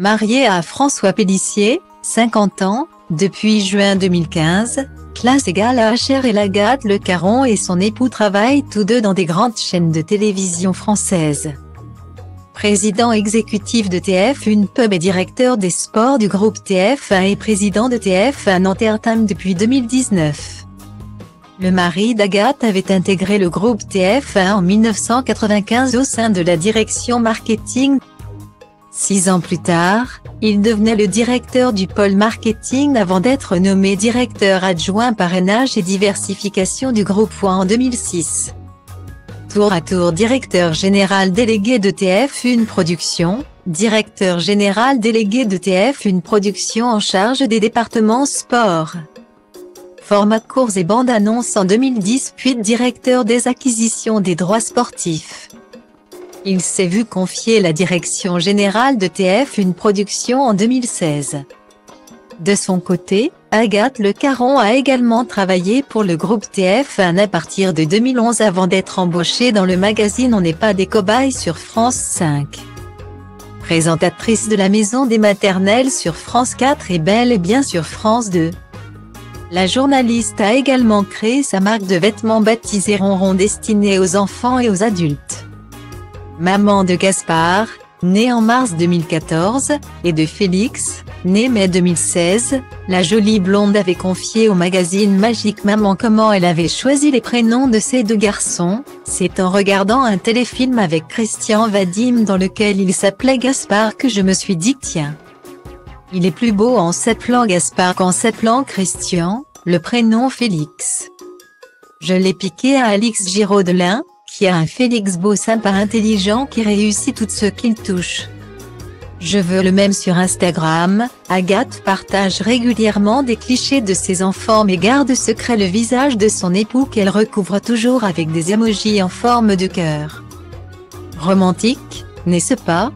Mariée à François Pellissier, 50 ans, depuis juin 2015, classe égale à HR et Lagathe Le Caron et son époux travaillent tous deux dans des grandes chaînes de télévision françaises. Président exécutif de TF1 Pub et directeur des sports du groupe TF1 et président de TF1 Entertainment depuis 2019. Le mari d'Agathe avait intégré le groupe TF1 en 1995 au sein de la direction marketing. Six ans plus tard, il devenait le directeur du pôle marketing avant d'être nommé directeur adjoint parrainage et diversification du groupe en 2006 tour à tour directeur général délégué de TF1 Production, directeur général délégué de TF1 Production en charge des départements sport. Format courts et bande annonce en 2010 puis directeur des acquisitions des droits sportifs. Il s'est vu confier la direction générale de TF1 Production en 2016. De son côté, Agathe Le Caron a également travaillé pour le groupe TF1 à partir de 2011 avant d'être embauchée dans le magazine On n'est pas des cobayes sur France 5. Présentatrice de la maison des maternelles sur France 4 et Belle et bien sur France 2. La journaliste a également créé sa marque de vêtements baptisée Ronron destinée aux enfants et aux adultes. Maman de Gaspard, née en mars 2014, et de Félix, Née mai 2016, la jolie blonde avait confié au magazine Magique Maman comment elle avait choisi les prénoms de ses deux garçons, c'est en regardant un téléfilm avec Christian Vadim dans lequel il s'appelait Gaspard que je me suis dit tiens. Il est plus beau en s'appelant Gaspard qu'en s'appelant Christian, le prénom Félix. Je l'ai piqué à Alix Giraudelin, un Félix beau sympa intelligent qui réussit tout ce qu'il touche. Je veux le même sur Instagram, Agathe partage régulièrement des clichés de ses enfants mais garde secret le visage de son époux qu'elle recouvre toujours avec des emojis en forme de cœur. Romantique, n'est-ce pas?